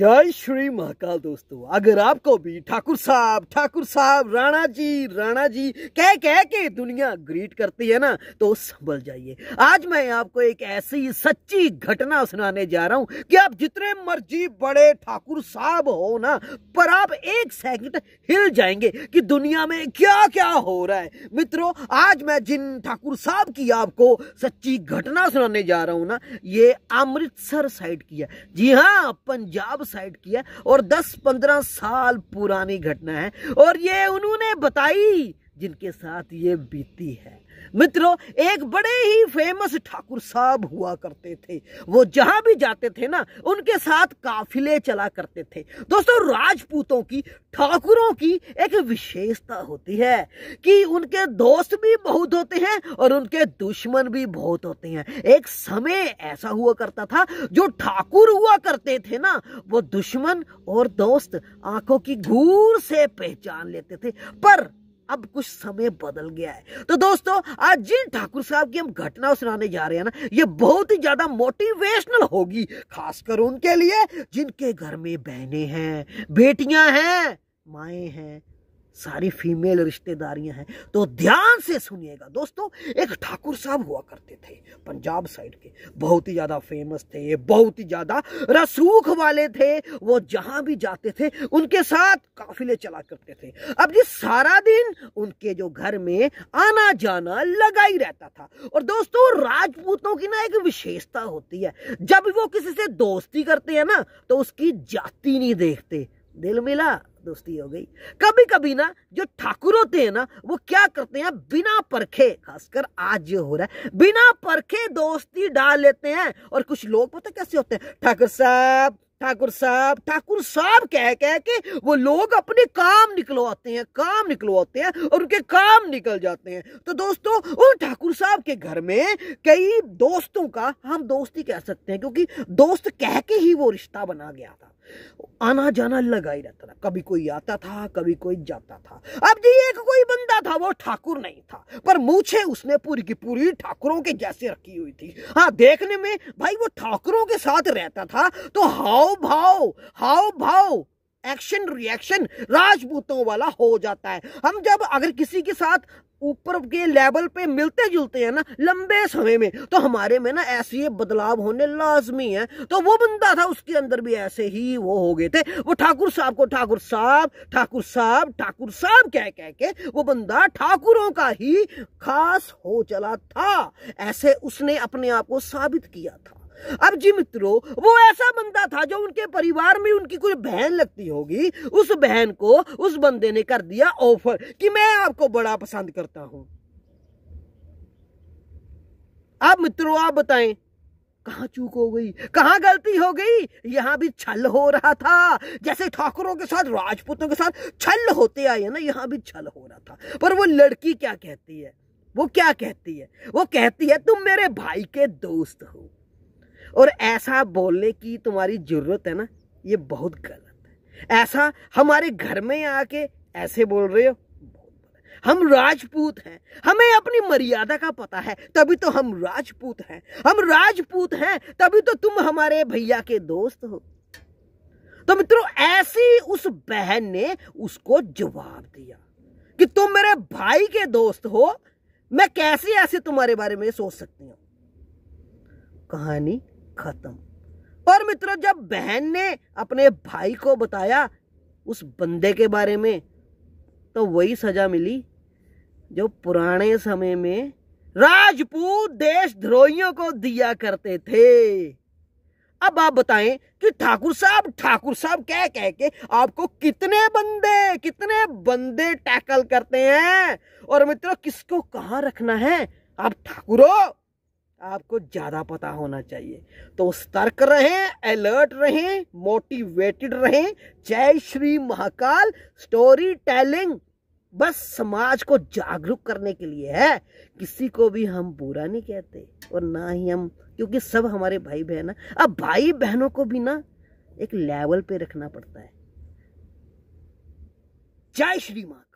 जय श्री महाकाल दोस्तों। अगर आपको भी ठाकुर साहब ठाकुर साहब, राणा जी राणा जी, कह कह के दुनिया ग्रीट करती है ना तो संभल जाइए। आज मैं आपको एक ऐसी सच्ची घटना सुनाने जा रहा हूँ कि आप जितने मर्ज़ी बड़े ठाकुर साहब हो ना, पर आप एक सेकंड हिल जाएँगे कि दुनिया में क्या क्या हो रहा है। मित्रों, आज मैं जिन ठाकुर साहब की आपको सच्ची घटना सुनाने जा रहा हूँ ना, ये अमृतसर साइड की है। जी हाँ पंजाब साइड किया और 10-15 साल पुरानी घटना है। और ये उन्होंने बताई जिनके साथ ये बीती है। मित्रों, एक बड़े ही फ़ेमस ठाकुर साहब हुआ करते थे। वो जहाँ भी जाते थे ना, उनके साथ काफिले चला करते थे। दोस्तों, राजपूतों की, ठाकुरों की एक विशेषता होती है कि उनके दोस्त भी बहुत होते हैं और उनके दुश्मन भी बहुत होते हैं। एक समय ऐसा हुआ करता था, जो ठाकुर हुआ करते थे ना, वो दुश्मन और दोस्त आँखों की घूर से पहचान लेते थे। पर अब कुछ समय बदल गया है। तो दोस्तों, आज जिन ठाकुर साहब की हम घटना सुनाने जा रहे हैं ना, ये बहुत ही ज़्यादा मोटिवेशनल होगी, खासकर उनके लिए, जिनके घर में बहने हैं, बेटियाँ हैं, माए हैं सारी फीमेल रिश्तेदारियाँ हैं। तो ध्यान से सुनिएगा, दोस्तों, एक ठाकुर साहब हुआ करते थे पंजाब साइड के। बहुत ही ज़्यादा फ़ेमस थे बहुत ही ज़्यादा रसूख वाले थे। वो जहाँ भी जाते थे, उनके साथ काफिले चला करते थे। अब जी सारा दिन उनके जो घर में आना जाना लगा ही रहता था। और दोस्तों, राजपूतों की ना एक विशेषता होती है, जब वो किसी से दोस्ती करते हैं ना तो उसकी जाति नहीं देखते। दिल मिला। दोस्ती हो गई। कभी कभी ना, जो ठाकुर होते हैं ना, वो क्या करते हैं, बिना परखे, खासकर आज ये हो रहा है, बिना परखे दोस्ती डाल लेते हैं। और कुछ लोग पता कैसे होते हैं? ठाकुर साहब ठाकुर साहब ठाकुर साहब कह कह के वो लोग अपने काम निकलवाते हैं, काम निकलवाते हैं और उनके काम निकल जाते हैं। तो दोस्तों उन ठाकुर साहब के घर में कई दोस्तों का हम दोस्ती कह सकते हैं, क्योंकि दोस्त कह के ही वो रिश्ता बना गया था। आना जाना लगा ही रहता था। कभी कोई आता था, कभी कोई जाता था। अब जी, एक कोई बंदा था, वो ठाकुर नहीं था। पर मूछे उसने पूरी की पूरी ठाकुरों के जैसे रखी हुई थी। हाँ देखने में भाई वो ठाकुरों के साथ रहता था तो हाव भाव हाव भाव एक्शन रिएक्शन राजपूतों वाला हो जाता है हम जब अगर किसी के साथ ऊपर के लेवल पे मिलते जुलते हैं ना लंबे समय में तो हमारे में ना ऐसे बदलाव होने लाजमी है तो वो बंदा था उसके अंदर भी ऐसे ही वो हो गए थे वो ठाकुर साहब को ठाकुर साहब ठाकुर साहब ठाकुर साहब कह कह के वो बंदा ठाकुरों का ही खास हो चला था ऐसे उसने अपने आप को साबित किया था अब जी मित्रों, वो ऐसा बंदा था जो उनके परिवार में उनकी कोई बहन लगती होगी, उस बहन को उस बंदे ने कर दिया ऑफ़र कि मैं आपको बड़ा पसंद करता हूँ। अब मित्रों, आप बताएँ, कहाँ चूक हो गई, कहा गलती हो गई? यहाँ भी छल हो रहा था। जैसे ठाकुरों के साथ, राजपूतों के साथ छल होते आए ना, यहाँ भी छल हो रहा था। पर वो लड़की क्या कहती है? वो क्या कहती है? वो कहती है, तुम मेरे भाई के दोस्त हो। और ऐसा बोलने की तुम्हारी ज़रूरत है ना, ये बहुत गलत है। ऐसा हमारे घर में आके ऐसे बोल रहे हो हम राजपूत हैं, हमें अपनी मर्यादा का पता है, तभी तो हम राजपूत हैं। हम राजपूत हैं, तभी तो तुम हमारे भैया के दोस्त हो। तो मित्रों, ऐसी उस बहन ने उसको जवाब दिया कि तुम मेरे भाई के दोस्त हो, मैं कैसे ऐसे तुम्हारे बारे में सोच सकती हूँ? कहानी खत्म। और मित्रों, जब बहन ने अपने भाई को बताया उस बंदे के बारे में तो वही सजा मिली जो पुराने समय में राजपूत देशद्रोहियों को दिया करते थे। अब आप बताएँ कि ठाकुर साहब ठाकुर साहब कह कह के आपको कितने बंदे कितने बंदे टैकल करते हैं? और मित्रों, किसको कहाँ रखना है? आप ठाकुरों आपको ज़्यादा पता होना चाहिए। तो सतर्क रहें, अलर्ट रहें मोटिवेटेड रहें। जय श्री महाकाल। स्टोरी टेलिंग बस समाज को जागरूक करने के लिए है। किसी को भी हम बुरा नहीं कहते और ना ही हम, क्योंकि सब हमारे भाई बहन है। अब भाई बहनों को भी ना एक लेवल पे रखना पड़ता है। जय श्री महाकाल।